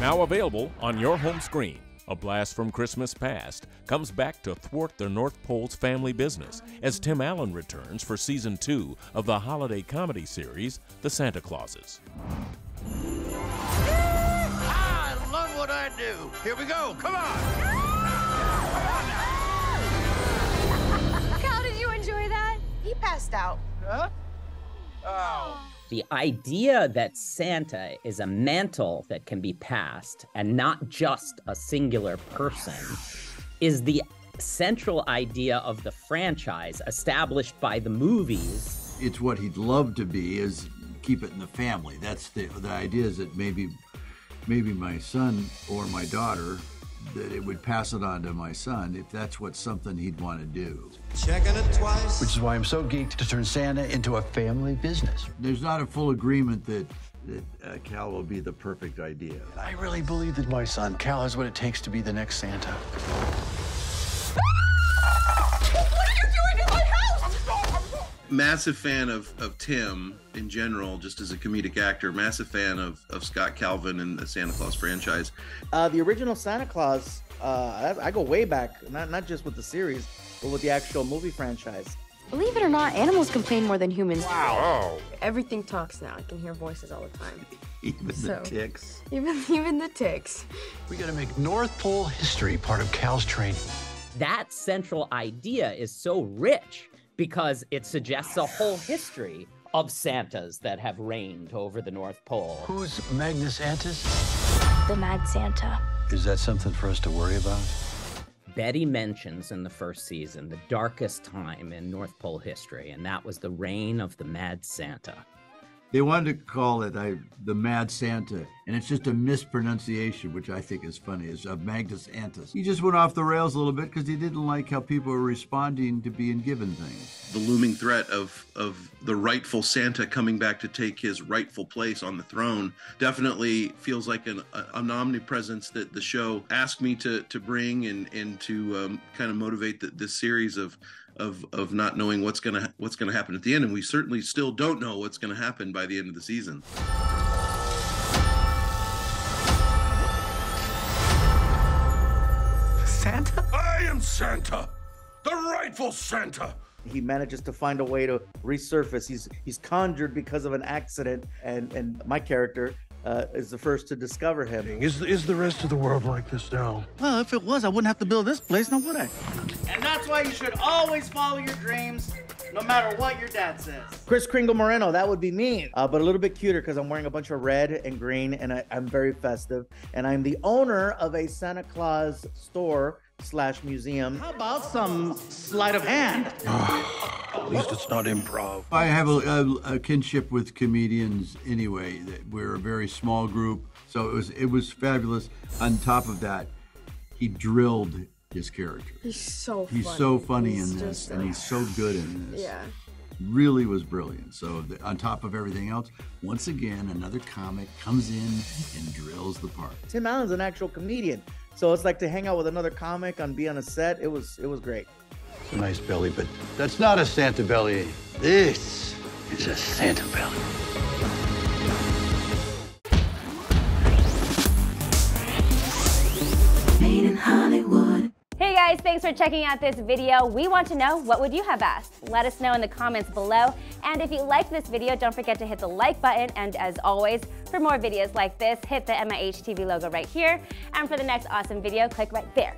Now available on your home screen. A Blast from Christmas Past comes back to thwart the North Pole's family business as Tim Allen returns for season two of the holiday comedy series, The Santa Clauses. I love what I do. Here we go. Come on. Cal, did you enjoy that? He passed out. Huh? The idea that Santa is a mantle that can be passed and not just a singular person is the central idea of the franchise established by the movies. It's what he'd love to be is keep it in the family. That's the the idea is that maybe maybe my son or my daughter that it would pass it on to my son if that's what something he'd want to do. Checking it twice. Which is why I'm so geeked to turn Santa into a family business. There's not a full agreement that that uh, Cal will be the perfect idea. I really believe that my son, Cal, has what it takes to be the next Santa. Massive fan of, of Tim in general, just as a comedic actor. Massive fan of, of Scott Calvin and the Santa Claus franchise. Uh, the original Santa Claus, uh, I, I go way back, not not just with the series, but with the actual movie franchise. Believe it or not, animals complain more than humans. Wow. Everything talks now. I can hear voices all the time. Even the ticks. Even even the ticks. We gotta make North Pole history part of Cal's training. That central idea is so rich because it suggests a whole history of Santas that have reigned over the North Pole. Who's Magnus Antas? The Mad Santa. Is that something for us to worry about? Betty mentions in the first season the darkest time in North Pole history, and that was the reign of the Mad Santa. They wanted to call it I, the Mad Santa, and it's just a mispronunciation, which I think is funny. Is of Magnus Antas. He just went off the rails a little bit because he didn't like how people were responding to being given things. The looming threat of of the rightful Santa coming back to take his rightful place on the throne definitely feels like an, an omnipresence that the show asked me to to bring and and to um, kind of motivate the, this series of of of not knowing what's gonna what's gonna happen at the end, and we certainly still don't know what's gonna happen by the end of the season. Santa? I am Santa. The rightful Santa. He manages to find a way to resurface. He's he's conjured because of an accident, and and my character uh, is the first to discover him. Is, is the rest of the world like this now? Well, if it was, I wouldn't have to build this place, now would I? And that's why you should always follow your dreams, no matter what your dad says. Chris Kringle Moreno, that would be me, uh, but a little bit cuter because I'm wearing a bunch of red and green, and I, I'm very festive. And I'm the owner of a Santa Claus store slash museum. How about some sleight of hand? At least it's not improv. I have a, a, a kinship with comedians anyway. That we're a very small group, so it was it was fabulous. On top of that, he drilled his character. He's so He's funny. so funny He's in this, just and he's so good in this. Yeah. Really was brilliant. So the, on top of everything else, once again, another comic comes in and drills the part. Tim Allen's an actual comedian, so it's like to hang out with another comic on be on a set. It was it was great. It's a nice belly, but that's not a Santa belly. This is a Santa belly. Guys, thanks for checking out this video. We want to know what would you have asked? Let us know in the comments below. And if you liked this video, don't forget to hit the like button. And as always, for more videos like this, hit the MIH TV logo right here. And for the next awesome video, click right there.